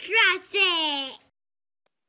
Trust it.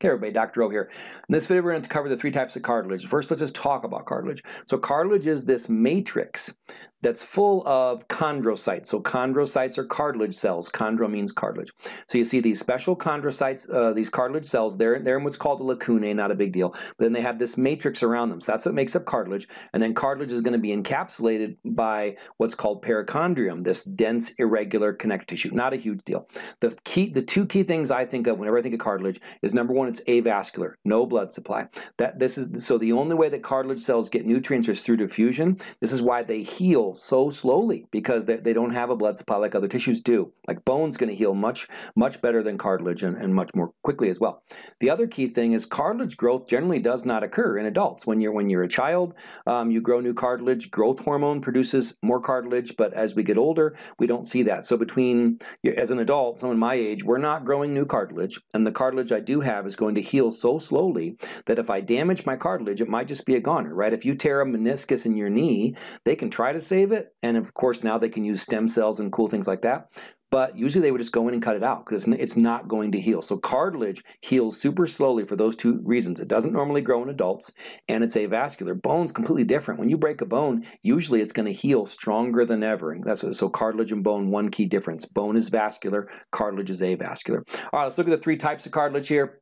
Hey everybody, Dr. O here. In this video we're going to cover the three types of cartilage. First let's just talk about cartilage. So cartilage is this matrix that's full of chondrocytes. So chondrocytes are cartilage cells. Chondro means cartilage. So you see these special chondrocytes, uh, these cartilage cells, they're, they're in what's called a lacunae, not a big deal. But then they have this matrix around them. So that's what makes up cartilage. And then cartilage is going to be encapsulated by what's called perichondrium, this dense, irregular connective tissue. Not a huge deal. The key, the two key things I think of whenever I think of cartilage is number one, it's avascular, no blood supply. That this is so the only way that cartilage cells get nutrients is through diffusion. This is why they heal so slowly because they, they don't have a blood supply like other tissues do. Like bone's going to heal much, much better than cartilage and, and much more quickly as well. The other key thing is cartilage growth generally does not occur in adults. When you're, when you're a child, um, you grow new cartilage. Growth hormone produces more cartilage, but as we get older, we don't see that. So between, as an adult, someone my age, we're not growing new cartilage, and the cartilage I do have is going to heal so slowly that if I damage my cartilage, it might just be a goner, right? If you tear a meniscus in your knee, they can try to save it, and of course now they can use stem cells and cool things like that. But usually they would just go in and cut it out because it's not going to heal. So cartilage heals super slowly for those two reasons. It doesn't normally grow in adults and it's avascular. Bone's completely different. When you break a bone, usually it's going to heal stronger than ever. And that's so cartilage and bone, one key difference. Bone is vascular, cartilage is avascular. All right, let's look at the three types of cartilage here.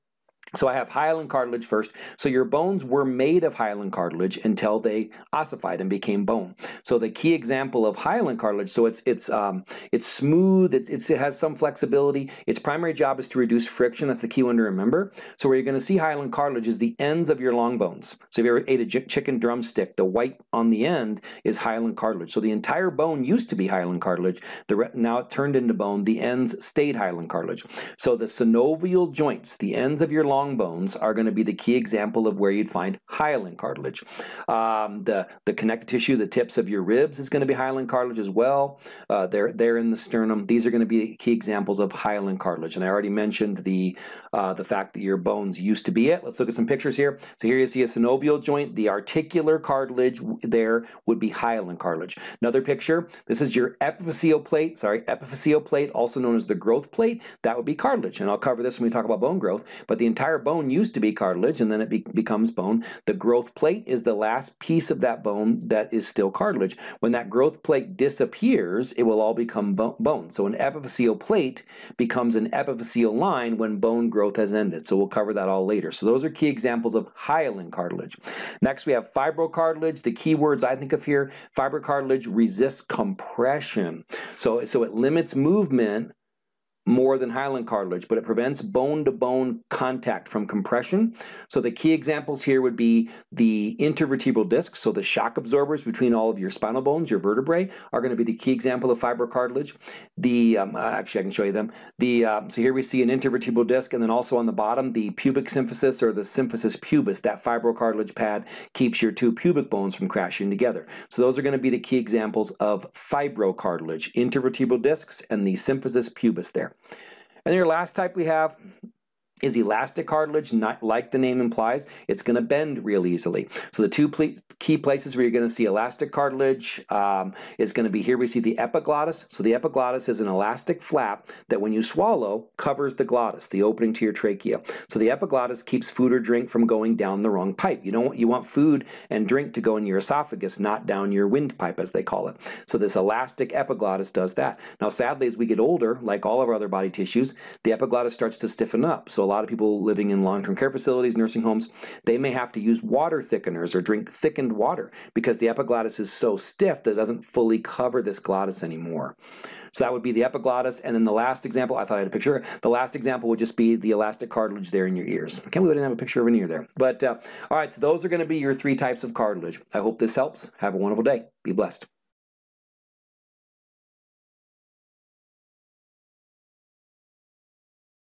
So I have hyaline cartilage first. So your bones were made of hyaline cartilage until they ossified and became bone. So the key example of hyaline cartilage, so it's it's um, it's smooth, it's, it's, it has some flexibility. Its primary job is to reduce friction. That's the key one to remember. So where you're going to see hyaline cartilage is the ends of your long bones. So if you ever ate a chicken drumstick, the white on the end is hyaline cartilage. So the entire bone used to be hyaline cartilage. The now it turned into bone. The ends stayed hyaline cartilage. So the synovial joints, the ends of your long long bones are going to be the key example of where you'd find hyaline cartilage. Um, the, the connective tissue, the tips of your ribs is going to be hyaline cartilage as well. Uh, they're, they're in the sternum. These are going to be key examples of hyaline cartilage. And I already mentioned the, uh, the fact that your bones used to be it. Let's look at some pictures here. So here you see a synovial joint. The articular cartilage there would be hyaline cartilage. Another picture, this is your epiphyseal plate, sorry, epiphyseal plate, also known as the growth plate. That would be cartilage. And I'll cover this when we talk about bone growth. But the entire entire bone used to be cartilage and then it be becomes bone. The growth plate is the last piece of that bone that is still cartilage. When that growth plate disappears, it will all become bone. So an epiphyseal plate becomes an epiphyseal line when bone growth has ended. So we'll cover that all later. So those are key examples of hyaline cartilage. Next we have fibrocartilage. The key words I think of here, fibrocartilage resists compression. So, so it limits movement more than hyaline cartilage, but it prevents bone-to-bone -bone contact from compression. So the key examples here would be the intervertebral discs, so the shock absorbers between all of your spinal bones, your vertebrae, are going to be the key example of fibrocartilage. The um, uh, Actually, I can show you them. The um, So here we see an intervertebral disc, and then also on the bottom, the pubic symphysis or the symphysis pubis, that fibrocartilage pad keeps your two pubic bones from crashing together. So those are going to be the key examples of fibrocartilage, intervertebral discs and the symphysis pubis there. And your last type we have is elastic cartilage, not like the name implies, it's going to bend real easily. So the two key places where you're going to see elastic cartilage um, is going to be here we see the epiglottis. So the epiglottis is an elastic flap that when you swallow covers the glottis, the opening to your trachea. So the epiglottis keeps food or drink from going down the wrong pipe. You don't want, you want food and drink to go in your esophagus, not down your windpipe as they call it. So this elastic epiglottis does that. Now sadly as we get older, like all of our other body tissues, the epiglottis starts to stiffen up. So a lot of people living in long-term care facilities, nursing homes, they may have to use water thickeners or drink thickened water because the epiglottis is so stiff that it doesn't fully cover this glottis anymore. So that would be the epiglottis. And then the last example, I thought I had a picture. The last example would just be the elastic cartilage there in your ears. I can't believe I didn't have a picture of an ear there. But uh, all right, so those are going to be your three types of cartilage. I hope this helps. Have a wonderful day. Be blessed.